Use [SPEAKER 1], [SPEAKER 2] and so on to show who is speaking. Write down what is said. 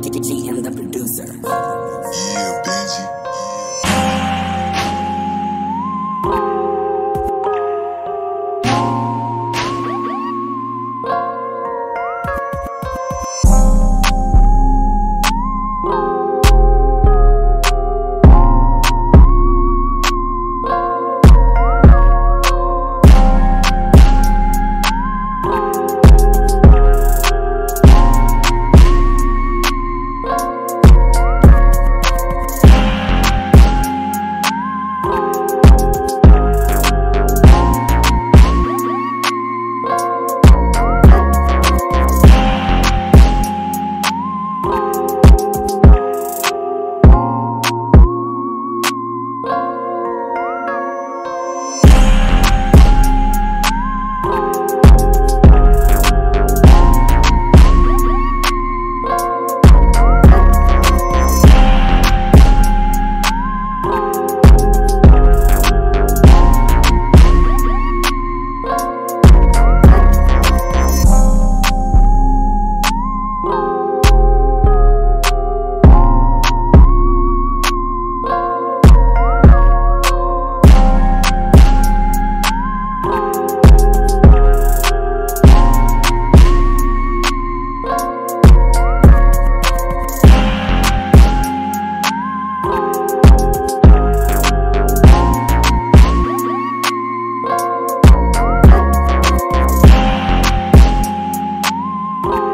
[SPEAKER 1] I'm the producer. Yeah. Oh.